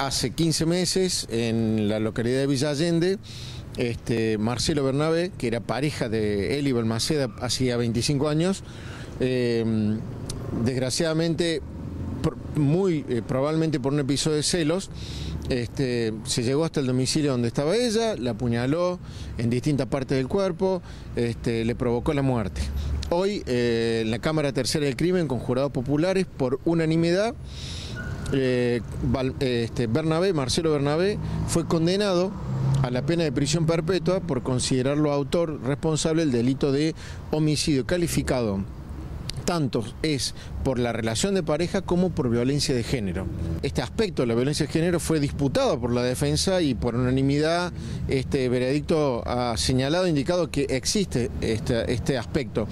hace 15 meses en la localidad de Villa Allende, este, Marcelo Bernabé, que era pareja de Eli Balmaceda hacía 25 años, eh, desgraciadamente, muy eh, probablemente por un episodio de celos, este, se llegó hasta el domicilio donde estaba ella, la apuñaló en distintas partes del cuerpo, este, le provocó la muerte. Hoy, eh, en la Cámara Tercera del Crimen, con jurados populares, por unanimidad, eh, este, Bernabé, Marcelo Bernabé, fue condenado a la pena de prisión perpetua por considerarlo autor responsable del delito de homicidio calificado tanto es por la relación de pareja como por violencia de género. Este aspecto de la violencia de género fue disputado por la defensa y por unanimidad este veredicto ha señalado, indicado que existe este, este aspecto.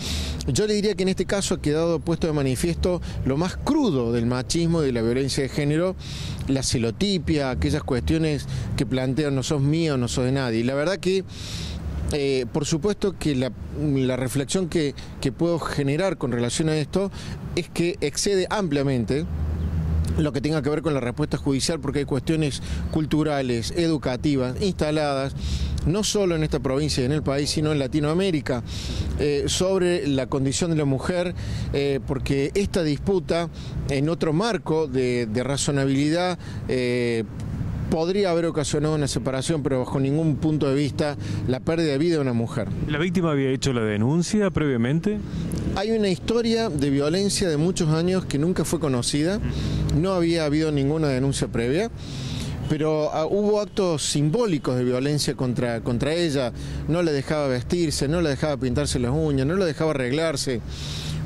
Yo le diría que en este caso ha quedado puesto de manifiesto lo más crudo del machismo y de la violencia de género, la celotipia, aquellas cuestiones que plantean no sos mío, no sos de nadie. Y la verdad que eh, por supuesto que la, reflexión que, puedo generar con relación a esto es que excede ampliamente lo que tenga que ver con la respuesta judicial, porque hay cuestiones culturales, educativas, instaladas, no solo en esta provincia y en el país, sino en Latinoamérica, eh, sobre la condición de la mujer, eh, porque esta disputa en otro marco de, razonabilidad podría haber ocasionado una separación, pero bajo ningún punto de vista la pérdida de vida de una mujer. ¿La víctima había hecho la denuncia previamente? Hay una historia de violencia de muchos años que nunca fue conocida, no había habido ninguna denuncia previa pero ah, hubo actos simbólicos de violencia contra, contra ella, no le dejaba vestirse, no le dejaba pintarse las uñas, no le dejaba arreglarse,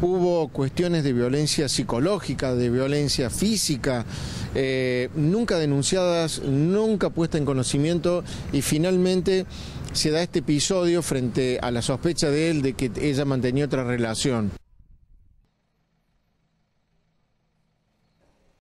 hubo cuestiones de violencia psicológica, de violencia física, eh, nunca denunciadas, nunca puesta en conocimiento y finalmente se da este episodio frente a la sospecha de él de que ella mantenía otra relación.